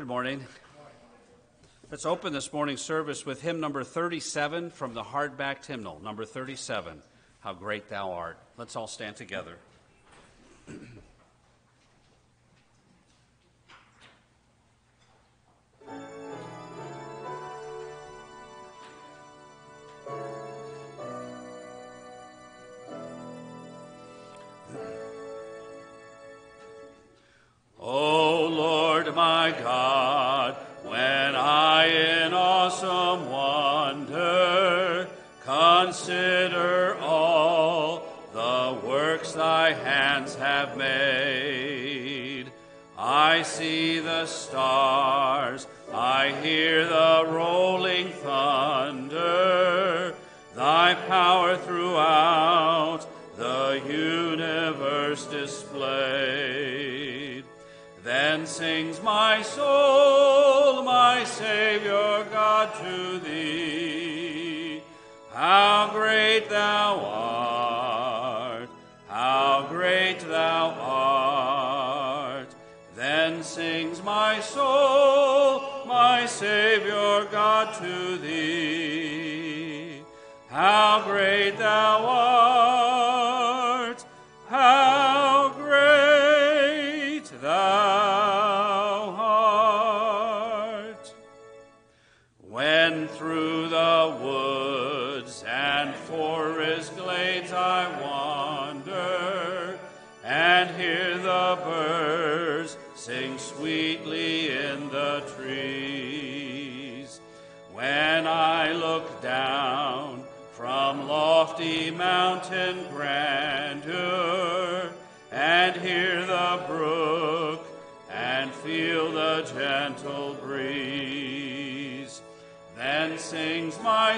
Good morning. Let's open this morning's service with hymn number 37 from the hardback hymnal, number 37, How Great Thou Art. Let's all stand together. How great thou art!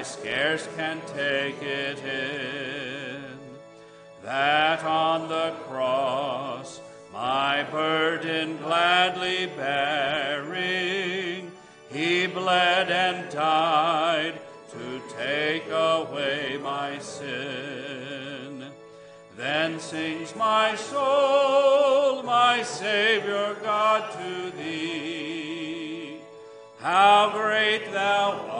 I scarce can take it in that on the cross my burden gladly bearing, he bled and died to take away my sin. Then sings my soul, my Savior God, to thee. How great thou art!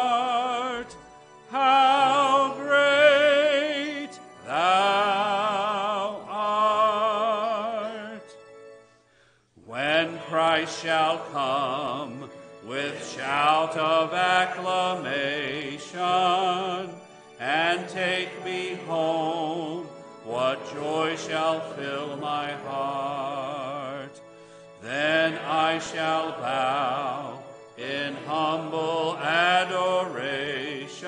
Shout of acclamation and take me home, what joy shall fill my heart? Then I shall bow in humble adoration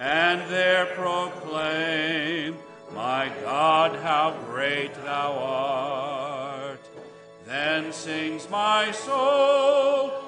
and there proclaim, My God, how great thou art. Then sings my soul,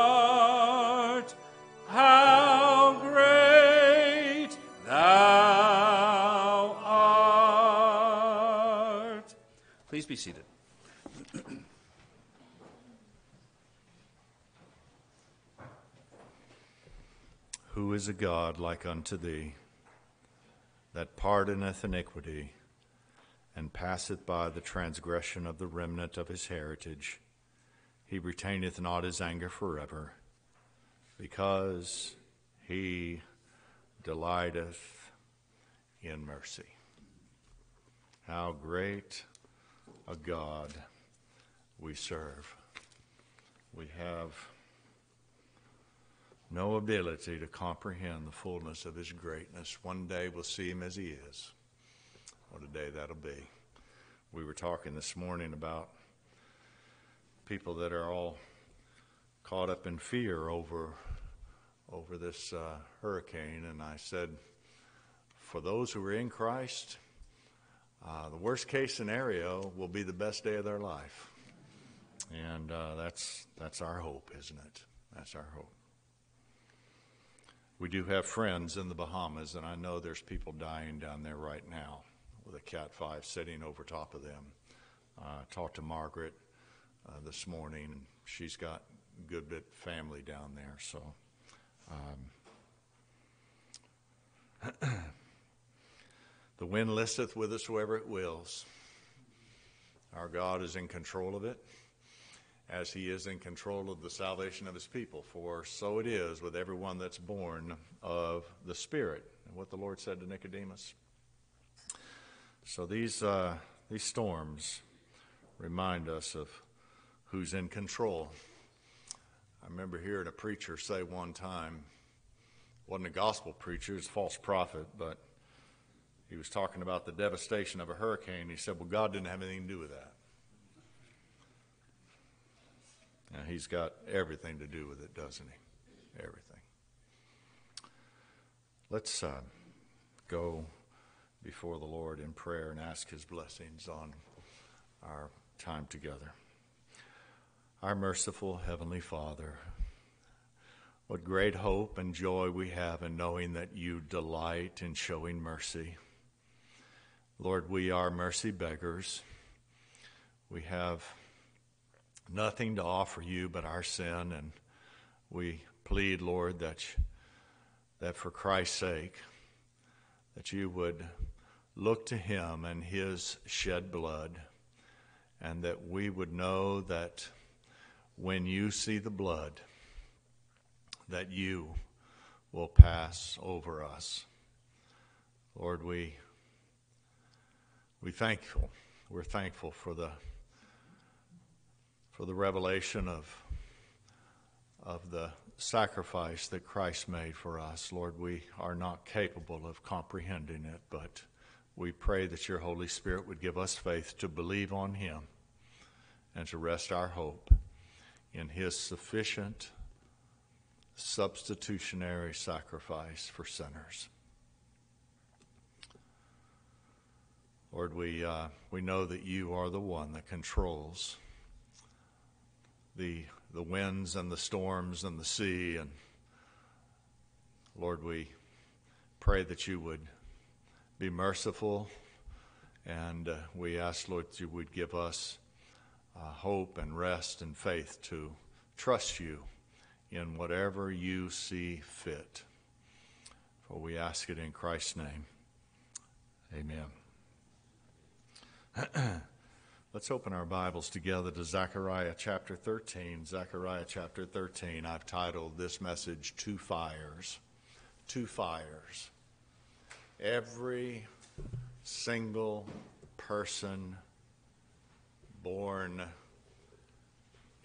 Be seated. Who is a God like unto thee, that pardoneth iniquity, and passeth by the transgression of the remnant of his heritage. He retaineth not his anger forever, because he delighteth in mercy. How great a God we serve. We have no ability to comprehend the fullness of his greatness. One day we'll see him as he is. What a day that'll be. We were talking this morning about people that are all caught up in fear over over this uh, hurricane, and I said, for those who are in Christ, uh, the worst case scenario will be the best day of their life, and uh, that's that's our hope, isn't it? That's our hope. We do have friends in the Bahamas, and I know there's people dying down there right now with a Cat 5 sitting over top of them. Uh, talked to Margaret uh, this morning, and she's got a good bit of family down there. So, um, the wind listeth with us whithersoever it wills. Our God is in control of it, as He is in control of the salvation of His people. For so it is with everyone that's born of the Spirit. And what the Lord said to Nicodemus. So these, uh, these storms remind us of who's in control. I remember hearing a preacher say one time, wasn't a gospel preacher, he was a false prophet, but he was talking about the devastation of a hurricane. He said, Well, God didn't have anything to do with that. Now, he's got everything to do with it, doesn't he? Everything. Let's uh, go before the Lord in prayer and ask His blessings on our time together. Our merciful Heavenly Father, what great hope and joy we have in knowing that you delight in showing mercy. Lord, we are mercy beggars. We have nothing to offer you but our sin, and we plead, Lord, that, that for Christ's sake, that you would look to him and his shed blood, and that we would know that when you see the blood, that you will pass over us. Lord, we we thankful. We're thankful for the for the revelation of of the sacrifice that Christ made for us. Lord, we are not capable of comprehending it, but we pray that your Holy Spirit would give us faith to believe on him and to rest our hope in his sufficient substitutionary sacrifice for sinners. Lord, we, uh, we know that you are the one that controls the, the winds and the storms and the sea. And Lord, we pray that you would be merciful. And uh, we ask, Lord, that you would give us uh, hope and rest and faith to trust you in whatever you see fit. For we ask it in Christ's name. Amen. Let's open our Bibles together to Zechariah chapter 13. Zechariah chapter 13. I've titled this message Two Fires. Two Fires. Every single person born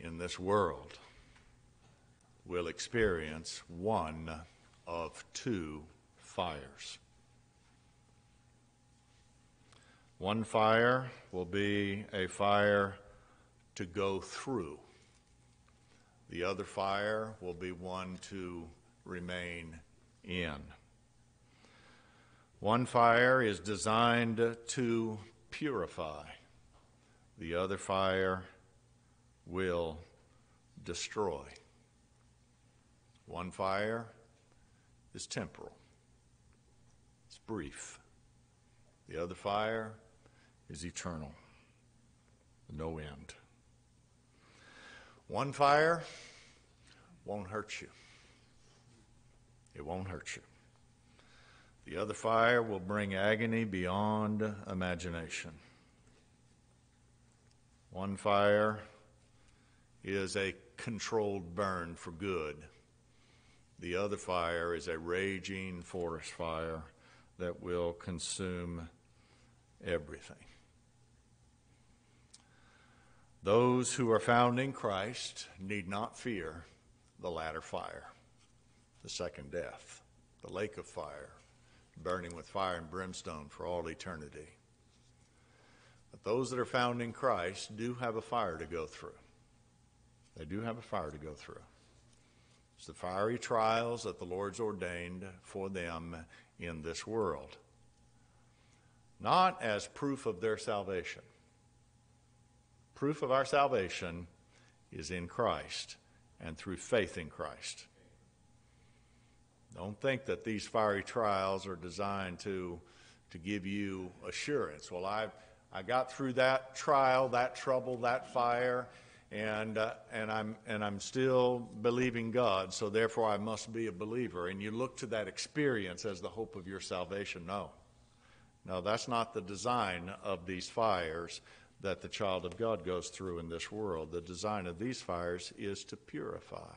in this world will experience one of two fires. One fire will be a fire to go through. The other fire will be one to remain in. One fire is designed to purify. The other fire will destroy. One fire is temporal, it's brief. The other fire is eternal, no end. One fire won't hurt you. It won't hurt you. The other fire will bring agony beyond imagination. One fire is a controlled burn for good. The other fire is a raging forest fire that will consume everything. Those who are found in Christ need not fear the latter fire, the second death, the lake of fire, burning with fire and brimstone for all eternity. But those that are found in Christ do have a fire to go through. They do have a fire to go through. It's the fiery trials that the Lord's ordained for them in this world. Not as proof of their salvation. Proof of our salvation is in Christ and through faith in Christ. Don't think that these fiery trials are designed to, to give you assurance. Well, I, I got through that trial, that trouble, that fire, and, uh, and, I'm, and I'm still believing God, so therefore I must be a believer. And you look to that experience as the hope of your salvation. No. No, that's not the design of these fires that the child of God goes through in this world. The design of these fires is to purify.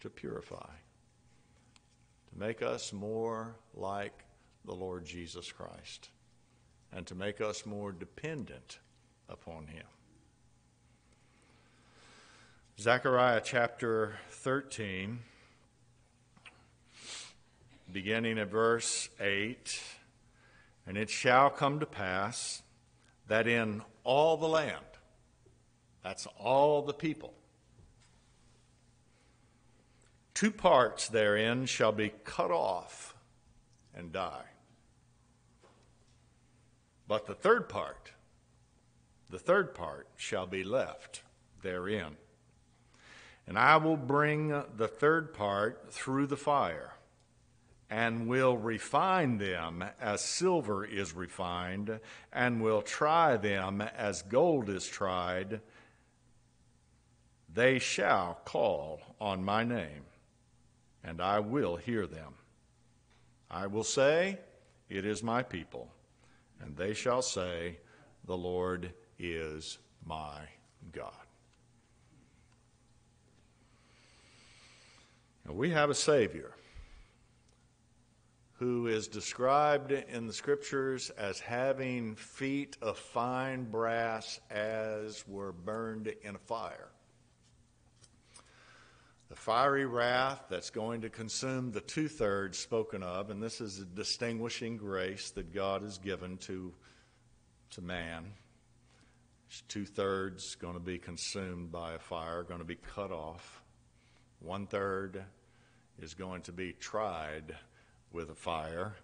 To purify. To make us more like the Lord Jesus Christ. And to make us more dependent upon Him. Zechariah chapter 13, beginning at verse 8. And it shall come to pass that in all the land, that's all the people, two parts therein shall be cut off and die. But the third part, the third part shall be left therein. And I will bring the third part through the fire, and will refine them as silver is refined, and will try them as gold is tried. They shall call on my name, and I will hear them. I will say, It is my people, and they shall say, The Lord is my God. Now, we have a Savior who is described in the scriptures as having feet of fine brass as were burned in a fire. The fiery wrath that's going to consume the two thirds spoken of, and this is a distinguishing grace that God has given to, to man. Two thirds going to be consumed by a fire, going to be cut off. One third is going to be tried with a fire.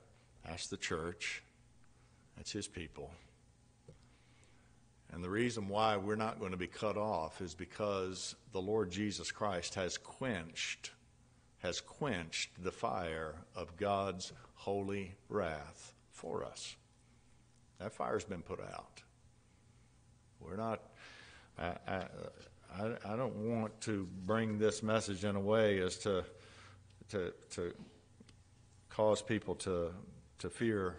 That's the church, that's his people. And the reason why we're not going to be cut off is because the Lord Jesus Christ has quenched has quenched the fire of God's holy wrath for us. That fire's been put out. We're not I, I, I, don't want to bring this message in a way as to to, to cause people to, to fear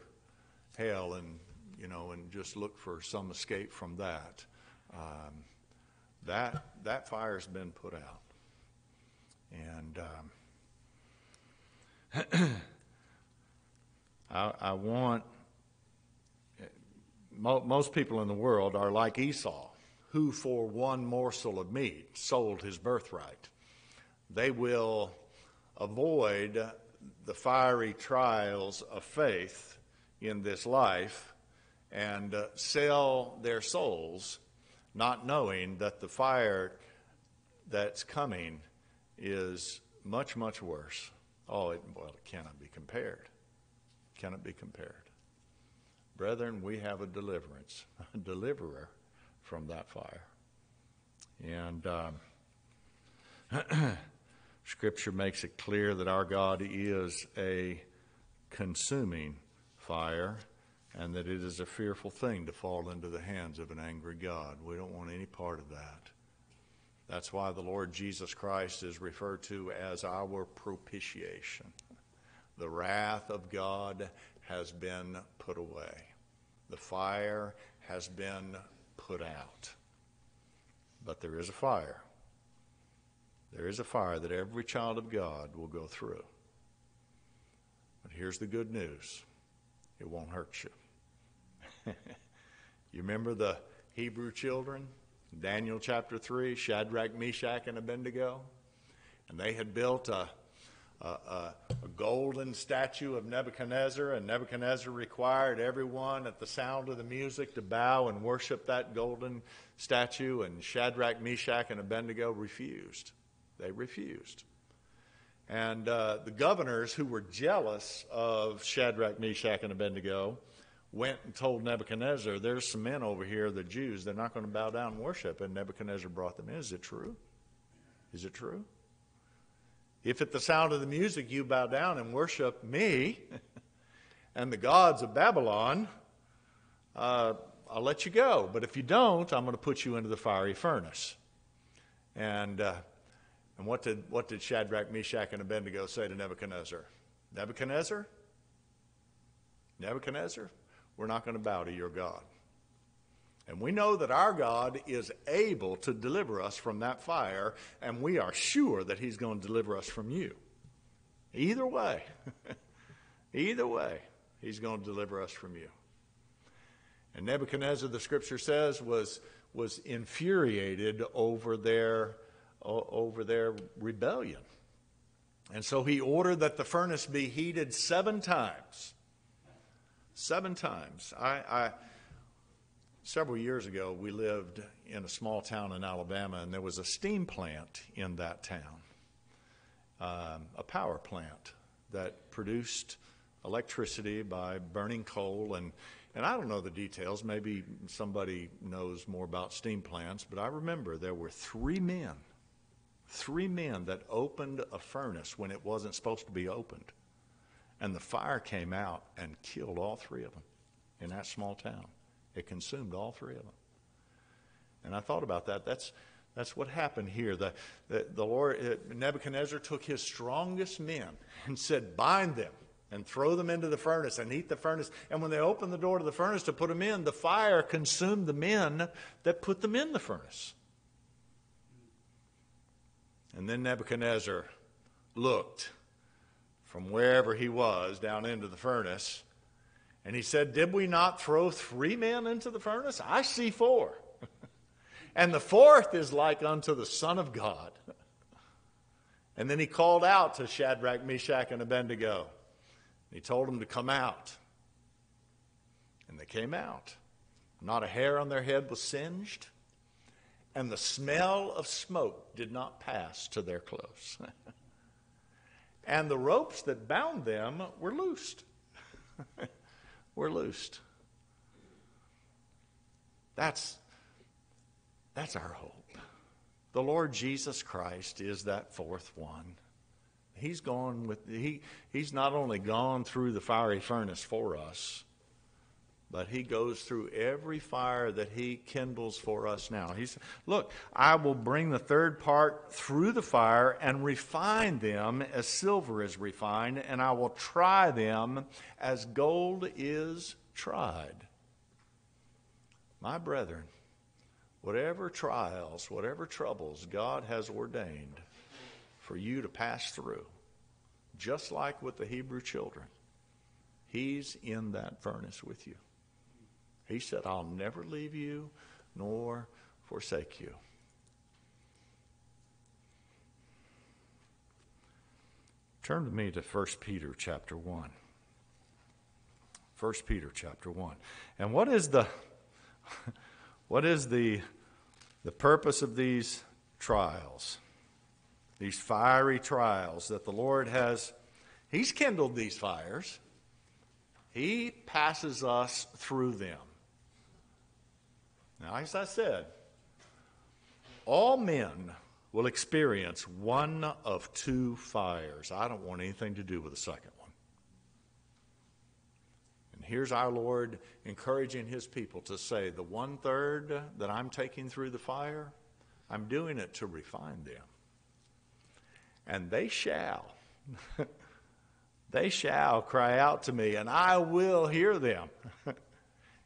hell and, you know, and just look for some escape from that. Um, that, that fire's been put out. And um, I, I, want, mo- most people in the world are like Esau, who for one morsel of meat sold his birthright. They will avoid the fiery trials of faith in this life and uh, sell their souls, not knowing that the fire that's coming is much, much worse. Oh, it, well, it cannot be compared. Cannot be compared. Brethren, we have a deliverance, a deliverer from that fire. And um, Scripture makes it clear that our God is a consuming fire and that it is a fearful thing to fall into the hands of an angry God. We don't want any part of that. That's why the Lord Jesus Christ is referred to as our propitiation. The wrath of God has been put away, the fire has been put out. But there is a fire. There is a fire that every child of God will go through. But here's the good news it won't hurt you. you remember the Hebrew children? Daniel chapter 3, Shadrach, Meshach, and Abednego? And they had built a, a, a, a, golden statue of Nebuchadnezzar, and Nebuchadnezzar required everyone at the sound of the music to bow and worship that golden statue, and Shadrach, Meshach, and Abednego refused. They refused. And uh, the governors who were jealous of Shadrach, Meshach, and Abednego went and told Nebuchadnezzar, There's some men over here, the Jews, they're not going to bow down and worship. And Nebuchadnezzar brought them in. Is it true? Is it true? If at the sound of the music you bow down and worship me and the gods of Babylon, uh, I'll let you go. But if you don't, I'm going to put you into the fiery furnace. And, uh, and what, did, what did Shadrach, Meshach, and Abednego say to Nebuchadnezzar? Nebuchadnezzar? Nebuchadnezzar, we're not going to bow to your God. And we know that our God is able to deliver us from that fire, and we are sure that He's going to deliver us from you. Either way, either way, He's going to deliver us from you. And Nebuchadnezzar, the scripture says, was, was infuriated over their, over their rebellion. And so he ordered that the furnace be heated seven times. Seven times. I, I Several years ago, we lived in a small town in Alabama, and there was a steam plant in that town, um, a power plant that produced electricity by burning coal. And, and I don't know the details. Maybe somebody knows more about steam plants, but I remember there were three men, three men that opened a furnace when it wasn't supposed to be opened. And the fire came out and killed all three of them in that small town. It consumed all three of them. And I thought about that. That's, that's what happened here. The, the, the Lord, uh, Nebuchadnezzar took his strongest men and said, Bind them and throw them into the furnace and heat the furnace. And when they opened the door to the furnace to put them in, the fire consumed the men that put them in the furnace. And then Nebuchadnezzar looked from wherever he was down into the furnace and he said, Did we not throw three men into the furnace? I see four. and the fourth is like unto the Son of God. and then he called out to Shadrach, Meshach, and Abednego. He told them to come out. And they came out. Not a hair on their head was singed, and the smell of smoke did not pass to their clothes. and the ropes that bound them were loosed. were loosed. That's, that's our hope. The Lord Jesus Christ is that fourth one. He's gone with he he's not only gone through the fiery furnace for us, but he goes through every fire that he kindles for us now. He's look, I will bring the third part through the fire and refine them as silver is refined, and I will try them as gold is tried. My brethren, whatever trials, whatever troubles God has ordained for you to pass through, just like with the Hebrew children, He's in that furnace with you. He said, I'll never leave you nor forsake you. Turn to me to 1 Peter chapter 1. 1 Peter chapter 1. And what is the what is the the purpose of these trials? These fiery trials that the Lord has He's kindled these fires. He passes us through them. Now, as I said, all men will experience one of two fires. I don't want anything to do with the second one. And here's our Lord encouraging his people to say, the one third that I'm taking through the fire, I'm doing it to refine them. And they shall. they shall cry out to me, and I will hear them.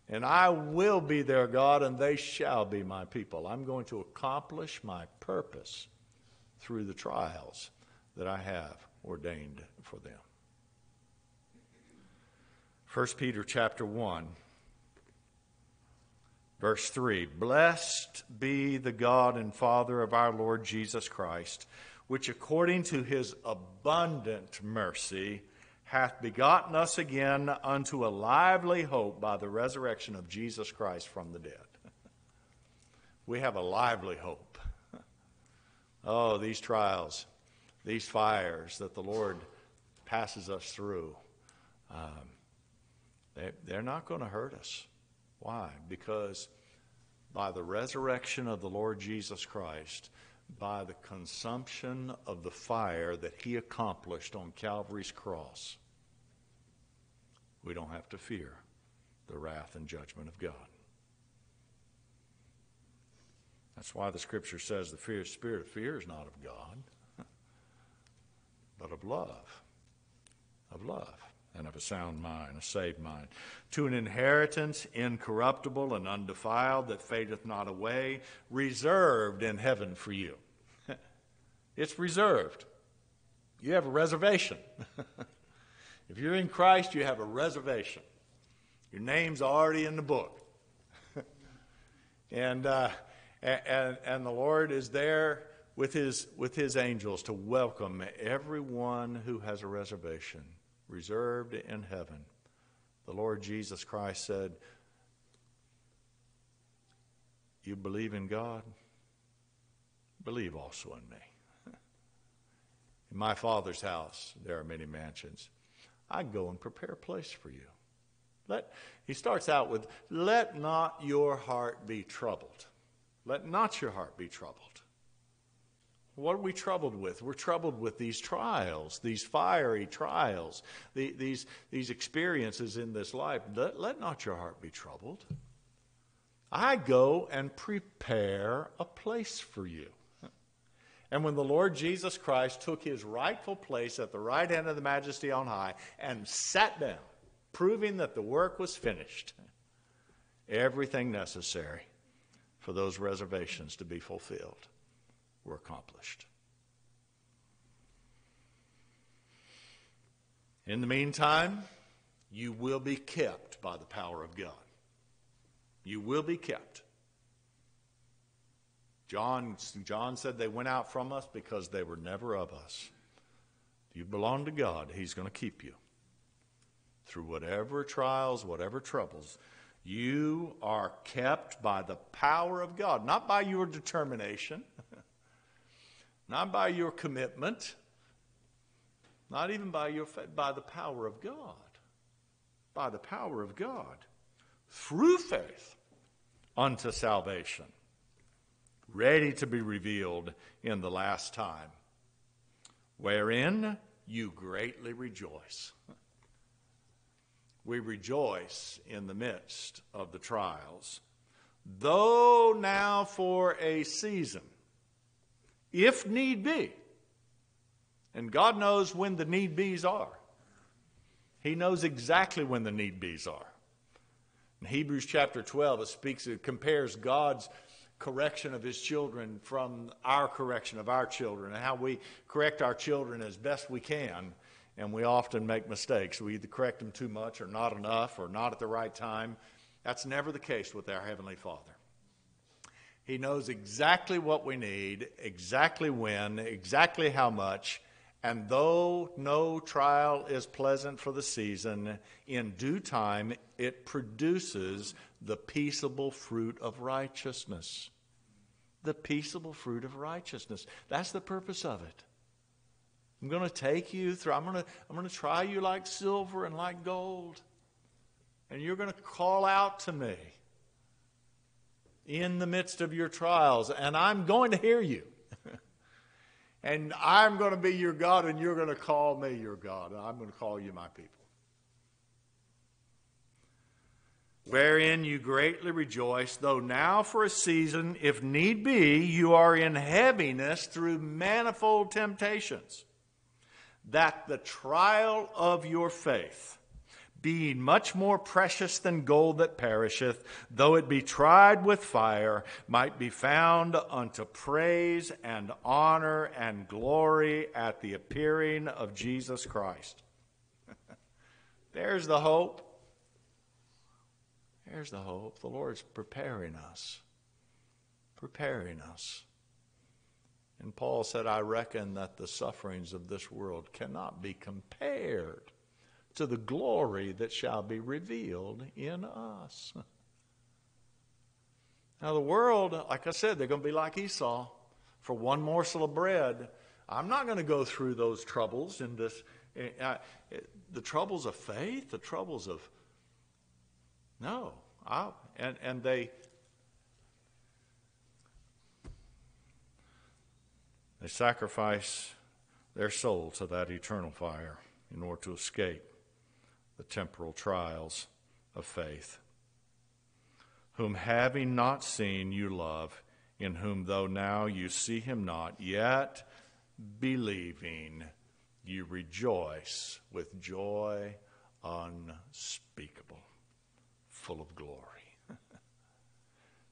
And I will be their God, and they shall be my people. I'm going to accomplish my purpose through the trials that I have ordained for them. 1 Peter chapter 1 verse 3 Blessed be the God and Father of our Lord Jesus Christ, which according to his abundant mercy hath begotten us again unto a lively hope by the resurrection of Jesus Christ from the dead. We have a lively hope. Oh, these trials, these fires that the Lord passes us through, um, they, they're not going to hurt us. Why? Because by the resurrection of the Lord Jesus Christ, by the consumption of the fire that he accomplished on Calvary's cross, we don't have to fear the wrath and judgment of God. That's why the scripture says the fear, spirit of fear is not of God, but of love. Of love and of a sound mind, a saved mind, to an inheritance incorruptible and undefiled that fadeth not away, reserved in heaven for you. it's reserved. You have a reservation. if you're in Christ, you have a reservation. Your name's already in the book. and, uh, and, and the Lord is there with his, with his angels to welcome everyone who has a reservation reserved in heaven. The Lord Jesus Christ said, You believe in God? Believe also in me. In my Father's house there are many mansions. I go and prepare a place for you. Let, he starts out with, Let not your heart be troubled. Let not your heart be troubled. What are we troubled with? We're troubled with these trials, these fiery trials, the, these, these experiences in this life. Let, let not your heart be troubled. I go and prepare a place for you. And when the Lord Jesus Christ took his rightful place at the right hand of the majesty on high and sat down, proving that the work was finished, everything necessary for those reservations to be fulfilled were accomplished. In the meantime, you will be kept by the power of God. You will be kept. John, John said they went out from us because they were never of us. You belong to God, He's going to keep you. Through whatever trials, whatever troubles, you are kept by the power of God, not by your determination not by your commitment, not even by your faith, by the power of God. By the power of God. Through faith unto salvation, ready to be revealed in the last time, wherein you greatly rejoice. We rejoice in the midst of the trials, though now for a season if need be. And God knows when the need be's are. He knows exactly when the need be's are. In Hebrews chapter 12, it speaks, it compares God's correction of his children from our correction of our children and how we correct our children as best we can. And we often make mistakes. We either correct them too much or not enough or not at the right time. That's never the case with our Heavenly Father. He knows exactly what we need, exactly when, exactly how much. And though no trial is pleasant for the season, in due time it produces the peaceable fruit of righteousness. The peaceable fruit of righteousness. That's the purpose of it. I'm going to take you through, I'm going to, I'm going to try you like silver and like gold. And you're going to call out to me in the midst of your trials, and I'm going to hear you. and I'm going to be your God, and you're going to call me your God, and I'm going to call you my people. Wherein you greatly rejoice, though now for a season, if need be, you are in heaviness through manifold temptations, that the trial of your faith, being much more precious than gold that perisheth, though it be tried with fire, might be found unto praise and honor and glory at the appearing of Jesus Christ. There's the hope. There's the hope. The Lord's preparing us. Preparing us. And Paul said, I reckon that the sufferings of this world cannot be compared to the glory that shall be revealed in us. Now, the world, like I said, they're going to be like Esau for one morsel of bread. I'm not going to go through those troubles in this. Uh, the troubles of faith, the troubles of. No. I, and, and they. They sacrifice their soul to that eternal fire in order to escape the temporal trials of faith. Whom having not seen you love, in whom though now you see him not, yet believing you rejoice with joy unspeakable, full of glory.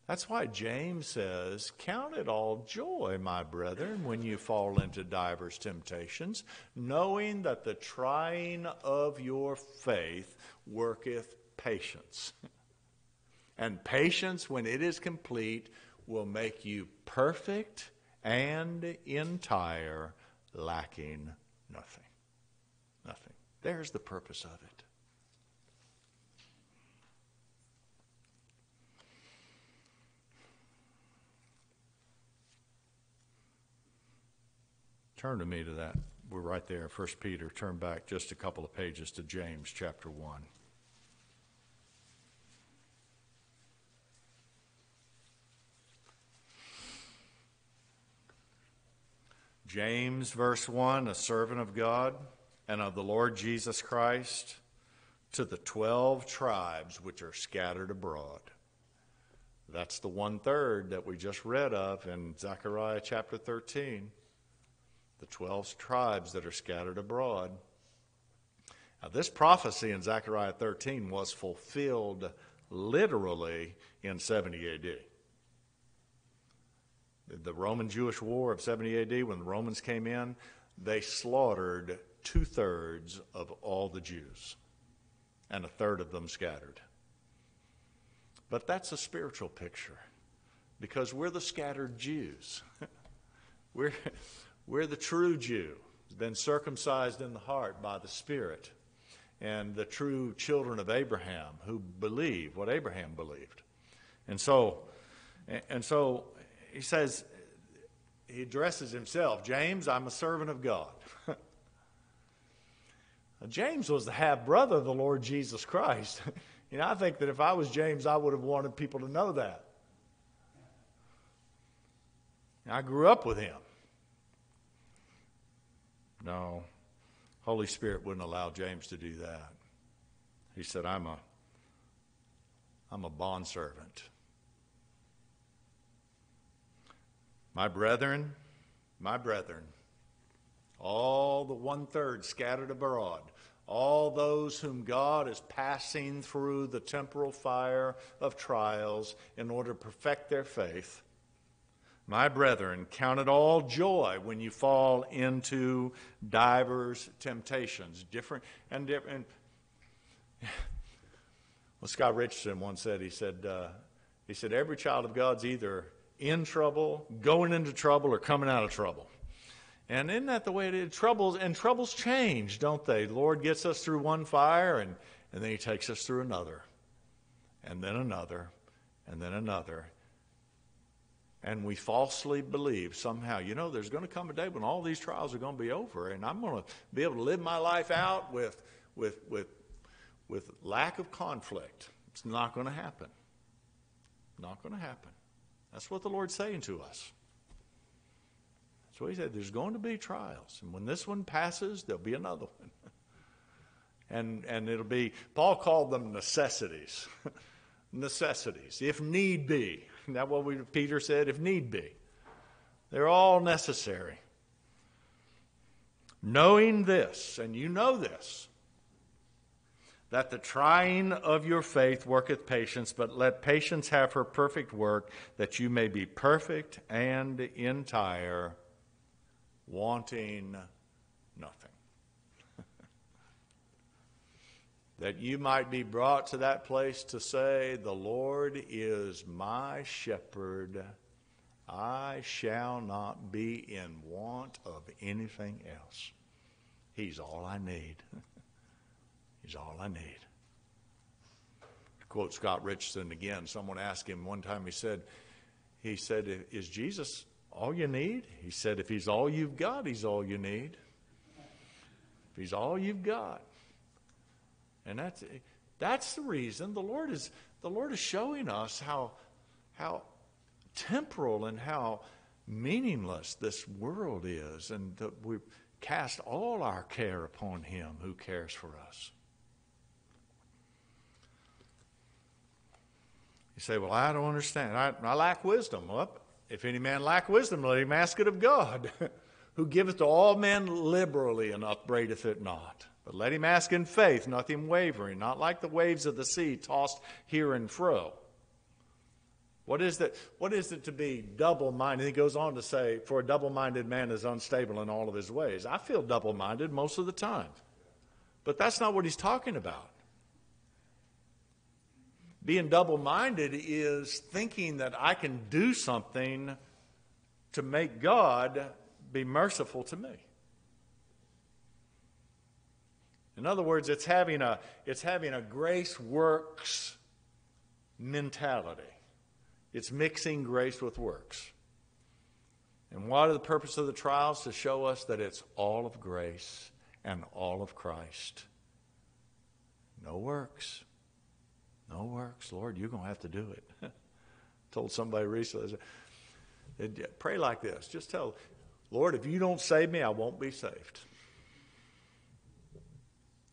That's why James says, Count it all joy, my brethren, when you fall into divers temptations, knowing that the trying of your faith worketh patience. And patience, when it is complete, will make you perfect and entire, lacking nothing. Nothing. There's the purpose of it. Turn to me to that. We're right there, 1 Peter. Turn back just a couple of pages to James chapter 1. James, verse 1, a servant of God and of the Lord Jesus Christ, to the 12 tribes which are scattered abroad. That's the one third that we just read of in Zechariah chapter 13 the 12 tribes that are scattered abroad. Now, this prophecy in Zechariah 13 was fulfilled literally in 70 AD. The Roman Jewish War of 70 AD, when the Romans came in, they slaughtered two thirds of all the Jews, and a third of them scattered. But that's a spiritual picture because we're the scattered Jews. we're, we're the true Jew, been circumcised in the heart by the Spirit, and the true children of Abraham who believe what Abraham believed. And so, and so he says, he addresses himself, James, I'm a servant of God. James was the half brother of the Lord Jesus Christ. you know, I think that if I was James, I would have wanted people to know that. I grew up with him. No, Holy Spirit wouldn't allow James to do that. He said, I'm a, I'm a bondservant. My brethren, my brethren, all the one third scattered abroad, all those whom God is passing through the temporal fire of trials in order to perfect their faith, my brethren, count it all joy when you fall into divers temptations. Different and different. Well, Scott Richardson once said, he said, uh, he said, every child of God's either in trouble, going into trouble, or coming out of trouble. And isn't that the way it is? Troubles and troubles change, don't they? The Lord gets us through one fire and, and then he takes us through another. And then another, and then another and we falsely believe somehow, you know, there's going to come a day when all these trials are going to be over, and I'm going to be able to live my life out with, with, with, with lack of conflict. It's not going to happen. Not going to happen. That's what the Lord's saying to us. So he said, There's going to be trials. And when this one passes, there'll be another one. and, and it'll be, Paul called them necessities. necessities, if need be. That what we, Peter said? If need be. They're all necessary. Knowing this, and you know this, that the trying of your faith worketh patience, but let patience have her perfect work, that you may be perfect and entire, wanting nothing. That you might be brought to that place to say, The Lord is my shepherd. I shall not be in want of anything else. He's all I need. He's all I need. To quote Scott Richardson again, someone asked him one time, he said, he said, Is Jesus all you need? He said, If he's all you've got, he's all you need. If he's all you've got. And that's that's the reason the Lord is the Lord is showing us how how temporal and how meaningless this world is, and that we cast all our care upon Him who cares for us. You say, Well, I don't understand. I, I lack wisdom. Well, if any man lack wisdom, let him ask it of God, who giveth to all men liberally and upbraideth it not. But let him ask in faith, nothing wavering, not like the waves of the sea tossed here and fro. What is, it, what is it to be double minded? He goes on to say, For a double minded man is unstable in all of his ways. I feel double minded most of the time. But that's not what he's talking about. Being double minded is thinking that I can do something to make God be merciful to me. In other words, it's having a, it's having a grace works mentality. It's mixing grace with works. And what are the purpose of the trials? To show us that it's all of grace and all of Christ. No works. No works. Lord, you're going to have to do it. told somebody recently, said, pray like this. Just tell, Lord, if you don't save me, I won't be saved.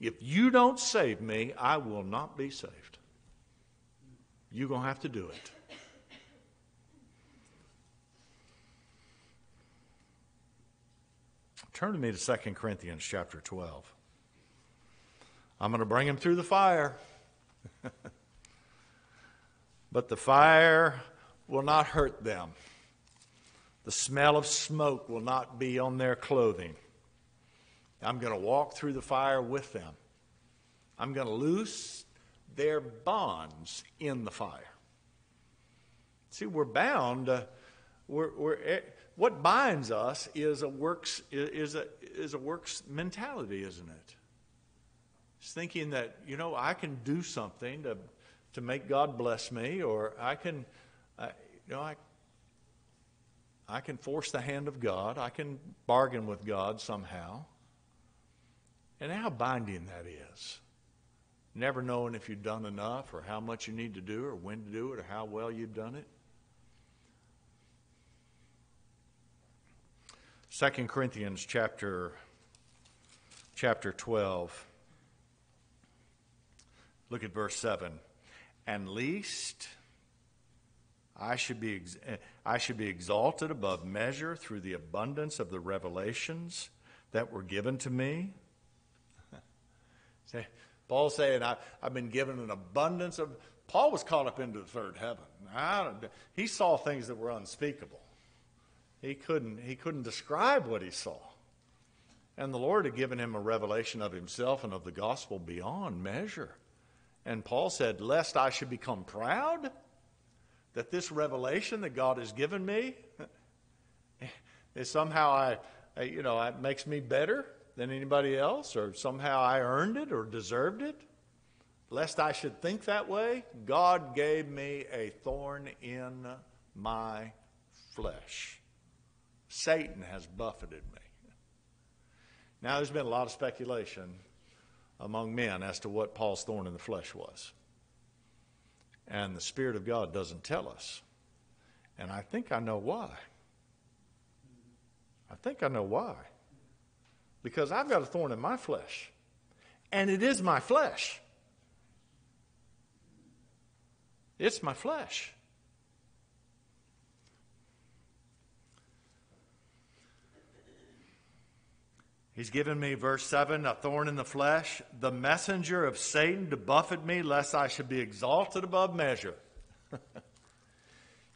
If you don't save me, I will not be saved. You're going to have to do it. Turn to me to 2 Corinthians chapter 12. I'm going to bring him through the fire. but the fire will not hurt them. The smell of smoke will not be on their clothing. I'm going to walk through the fire with them. I'm going to loose their bonds in the fire. See, we're bound. Uh, we're, we're, eh, what binds us is a works is a is a works mentality, isn't it? It's thinking that you know I can do something to to make God bless me, or I can, uh, you know, I I can force the hand of God. I can bargain with God somehow. And how binding that is. Never knowing if you've done enough or how much you need to do or when to do it or how well you've done it. 2 Corinthians chapter chapter 12. Look at verse 7. And least I should be I should be exalted above measure through the abundance of the revelations that were given to me. Paul's saying, I, have been given an abundance of. Paul was caught up into the third heaven. he saw things that were unspeakable. He couldn't, he couldn't describe what he saw. And the Lord had given him a revelation of himself and of the gospel beyond measure. And Paul said, Lest I should become proud, that this revelation that God has given me is somehow I, you know, it makes me better than anybody else, or somehow I earned it or deserved it. Lest I should think that way, God gave me a thorn in my flesh. Satan has buffeted me. Now, there's been a lot of speculation among men as to what Paul's thorn in the flesh was. And the Spirit of God doesn't tell us. And I think I know why. I think I know why because I've got a thorn in my flesh. And it is my flesh. It's my flesh. He's given me, verse 7, a thorn in the flesh, the messenger of Satan to buffet me, lest I should be exalted above measure.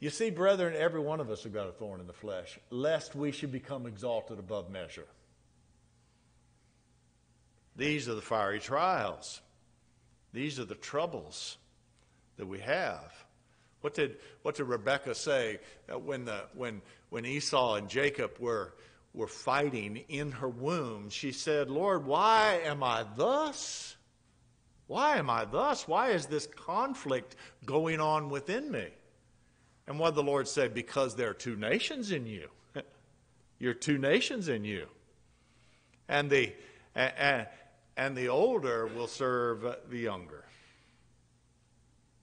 you see, brethren, every one of us have got a thorn in the flesh, lest we should become exalted above measure. These are the fiery trials. These are the troubles that we have. What did, what did Rebecca say uh, when, the, when, when Esau and Jacob were were fighting in her womb, she said, Lord, why am I thus? Why am I thus? Why is this conflict going on within me? And what the Lord said, because there are two nations in you. You're two nations in you. And the, and, and the older will serve the younger.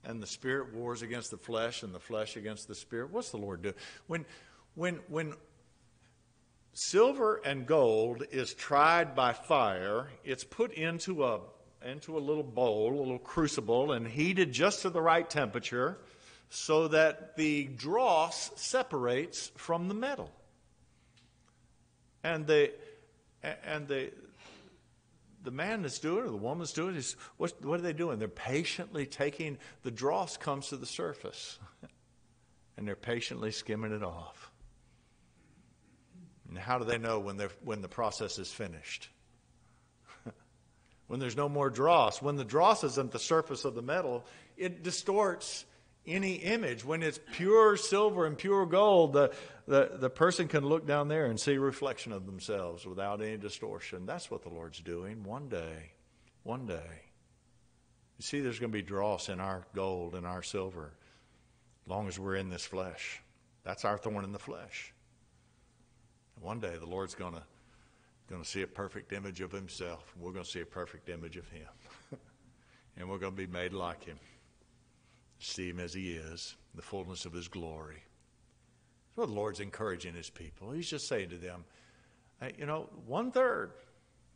And the spirit wars against the flesh, and the flesh against the spirit. What's the Lord do? When, when, when silver and gold is tried by fire. It's put into a, into a little bowl, a little crucible, and heated just to the right temperature so that the dross separates from the metal. And the, and the, the man that's doing it, or the woman that's doing it, is what, what are they doing? They're patiently taking, the dross comes to the surface, and they're patiently skimming it off. And how do they know when, when the process is finished? when there's no more dross. When the dross isn't the surface of the metal, it distorts any image. When it's pure silver and pure gold, the, the, the person can look down there and see reflection of themselves without any distortion. That's what the Lord's doing one day. One day. You see, there's going to be dross in our gold and our silver as long as we're in this flesh. That's our thorn in the flesh. One day the Lord's going to going to see a perfect image of himself. We're going to see a perfect image of him. and we're going to be made like him. See him as he is, the fullness of his glory. That's what the Lord's encouraging his people. He's just saying to them, hey, you know, one third,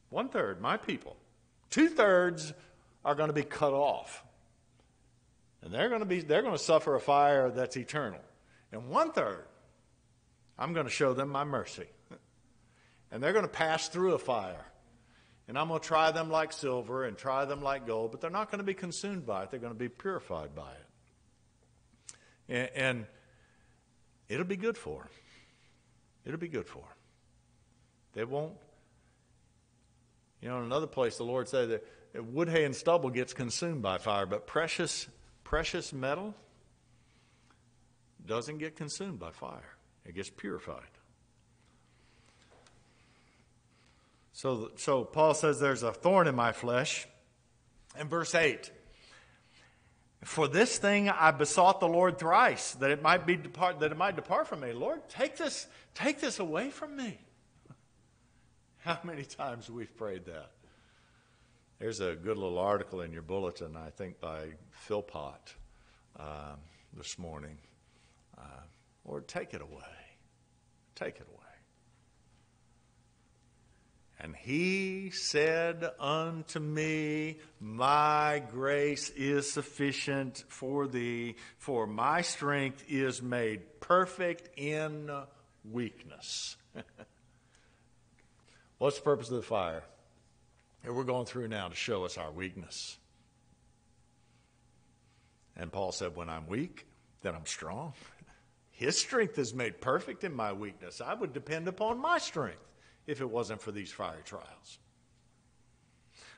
one third, my people, two thirds are going to be cut off. And they're going to be they're going to suffer a fire that's eternal. And one third I'm going to show them my mercy. And they're going to pass through a fire. And I'm going to try them like silver and try them like gold, but they're not going to be consumed by it. They're going to be purified by it. And, and it'll be good for them. It'll be good for them. They won't. You know, in another place, the Lord said that wood, hay, and stubble gets consumed by fire, but precious, precious metal doesn't get consumed by fire. It gets purified. So, so Paul says there's a thorn in my flesh. In verse 8, for this thing I besought the Lord thrice, that it might be depart, that it might depart from me. Lord, take this, take this away from me. How many times we've prayed that? There's a good little article in your bulletin, I think, by Philpot uh, this morning. Uh, Lord, take it away. Take it away. And he said unto me, My grace is sufficient for thee, for my strength is made perfect in weakness. What's the purpose of the fire? Here we're going through now to show us our weakness. And Paul said, When I'm weak, then I'm strong. His strength is made perfect in my weakness. I would depend upon my strength if it wasn't for these fire trials.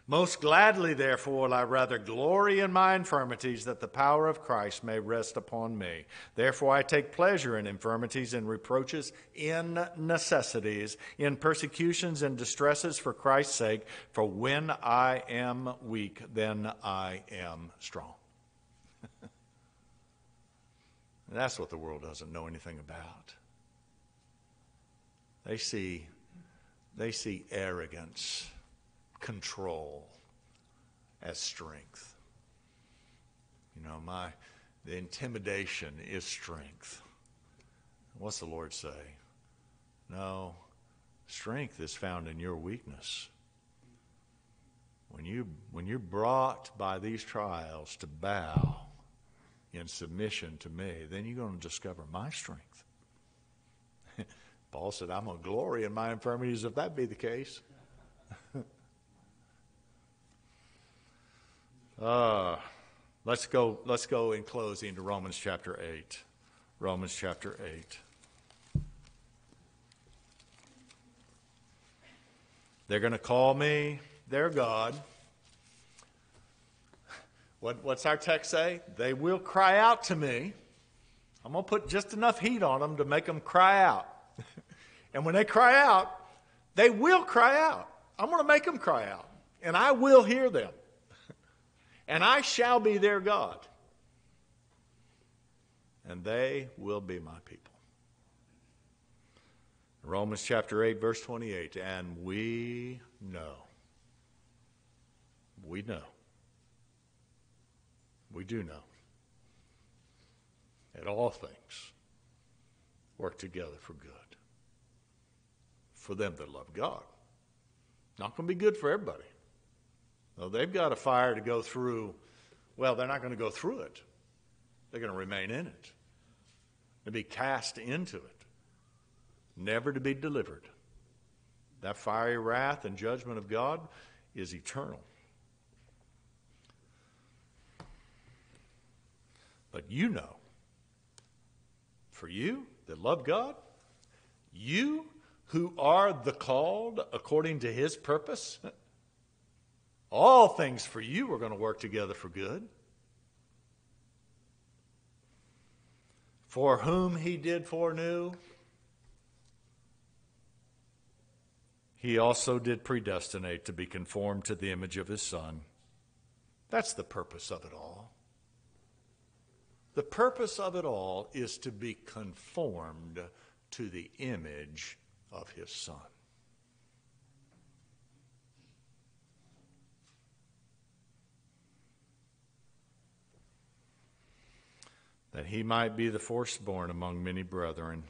Most gladly, therefore, will I rather glory in my infirmities that the power of Christ may rest upon me. Therefore, I take pleasure in infirmities and reproaches, in necessities, in persecutions and distresses for Christ's sake. For when I am weak, then I am strong. That's what the world doesn't know anything about. They see, they see arrogance, control as strength. You know, my the intimidation is strength. What's the Lord say? No, strength is found in your weakness. When you when you're brought by these trials to bow in submission to me, then you're going to discover my strength. Paul said, I'm going to glory in my infirmities if that be the case. uh, let's go let's go in closing to Romans chapter 8. Romans chapter 8. They're going to call me their God. What, what's our text say? They will cry out to me. I'm going to put just enough heat on them to make them cry out and when they cry out, they will cry out. I'm going to make them cry out. And I will hear them. and I shall be their God. And they will be my people. Romans chapter 8, verse 28. And we know. We know. We do know that all things work together for good for them that love God. Not going to be good for everybody. No, they've got a fire to go through. Well, they're not going to go through it. They're going to remain in it. To be cast into it never to be delivered. That fiery wrath and judgment of God is eternal. But you know, for you that love God, you who are the called according to his purpose, all things for you are going to work together for good. For whom he did foreknew, he also did predestinate to be conformed to the image of his Son. That's the purpose of it all. The purpose of it all is to be conformed to the image of his Son. That he might be the firstborn among many brethren.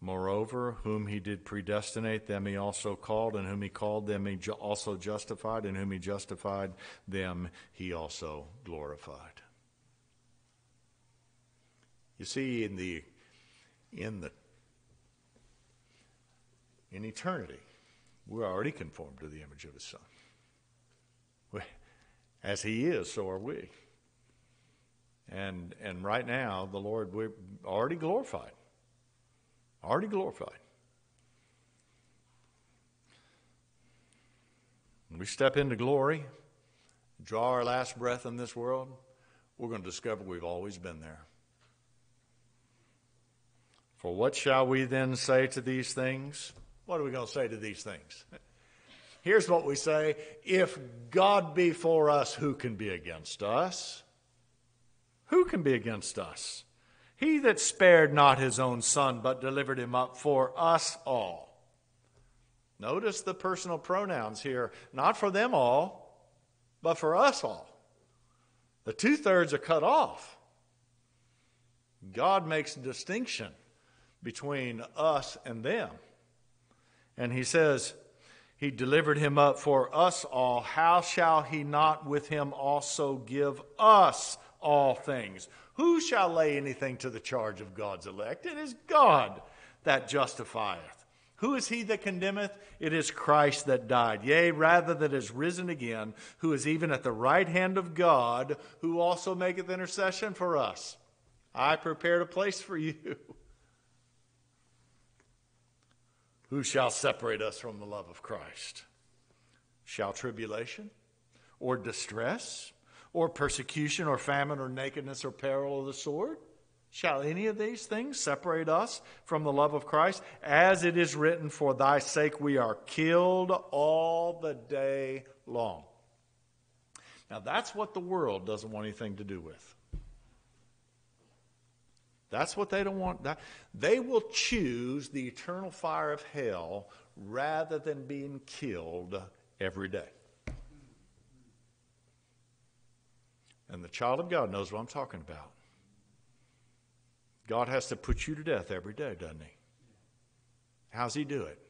Moreover, whom he did predestinate, them he also called, and whom he called, them he also justified, and whom he justified, them he also glorified. You see, in the in the in eternity, we're already conformed to the image of his son. As he is, so are we. And and right now, the Lord we're already glorified. Already glorified. When we step into glory, draw our last breath in this world, we're going to discover we've always been there. For what shall we then say to these things? What are we going to say to these things? Here's what we say If God be for us, who can be against us? Who can be against us? He that spared not his own son, but delivered him up for us all. Notice the personal pronouns here, not for them all, but for us all. The two thirds are cut off. God makes a distinction between us and them. And he says, He delivered him up for us all. How shall he not with him also give us all things? Who shall lay anything to the charge of God's elect? It is God that justifieth. Who is he that condemneth? It is Christ that died, yea, rather that is risen again, who is even at the right hand of God, who also maketh intercession for us. I prepared a place for you. Who shall separate us from the love of Christ? Shall tribulation, or distress, or persecution, or famine, or nakedness, or peril of the sword? Shall any of these things separate us from the love of Christ? As it is written, For thy sake we are killed all the day long. Now, that's what the world doesn't want anything to do with. That's what they don't want. They will choose the eternal fire of hell rather than being killed every day. And the child of God knows what I'm talking about. God has to put you to death every day, doesn't he? How's he do it?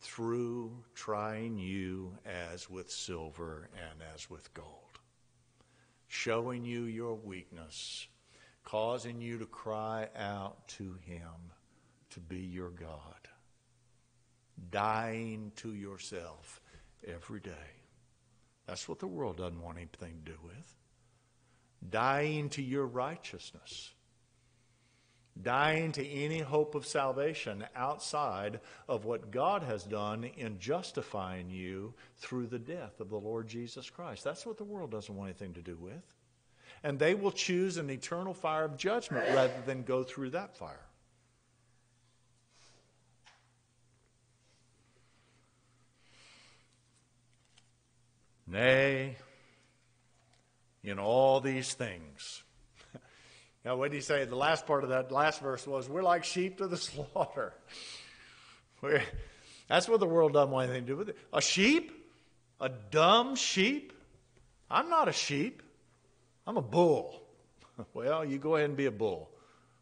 Through trying you as with silver and as with gold, showing you your weakness, causing you to cry out to him to be your God, dying to yourself every day That's what the world doesn't want anything to do with. Dying to your righteousness. Dying to any hope of salvation outside of what God has done in justifying you through the death of the Lord Jesus Christ. That's what the world doesn't want anything to do with. And they will choose an eternal fire of judgment rather than go through that fire. Nay, in all these things. now, what did he say? The last part of that last verse was, We're like sheep to the slaughter. We're, that's what the world doesn't want anything to do with it. A sheep? A dumb sheep? I'm not a sheep. I'm a bull. Well, you go ahead and be a bull.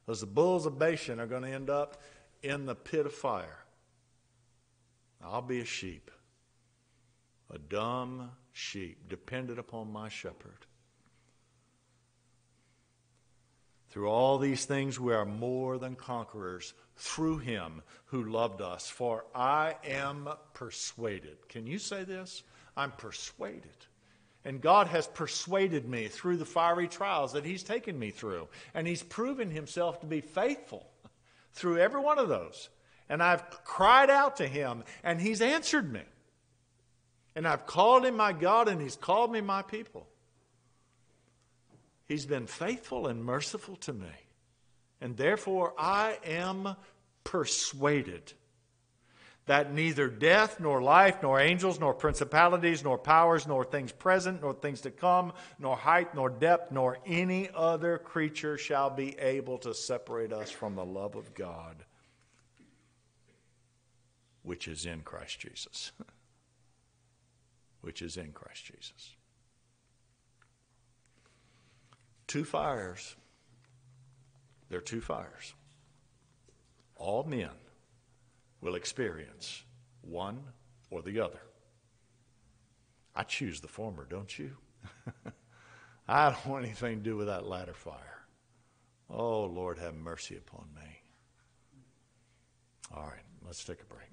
Because the bulls of Bashan are going to end up in the pit of fire. I'll be a sheep. A dumb sheep, dependent upon my shepherd. Through all these things, we are more than conquerors through him who loved us. For I am persuaded. Can you say this? I'm persuaded. And God has persuaded me through the fiery trials that He's taken me through. And He's proven Himself to be faithful through every one of those. And I've cried out to Him, and He's answered me. And I've called him my God, and he's called me my people. He's been faithful and merciful to me. And therefore, I am persuaded that neither death, nor life, nor angels, nor principalities, nor powers, nor things present, nor things to come, nor height, nor depth, nor any other creature shall be able to separate us from the love of God, which is in Christ Jesus. which is in Christ Jesus. Two fires. There are two fires. All men will experience one or the other. I choose the former, don't you? I don't want anything to do with that latter fire. Oh, Lord, have mercy upon me. All right, let's take a break.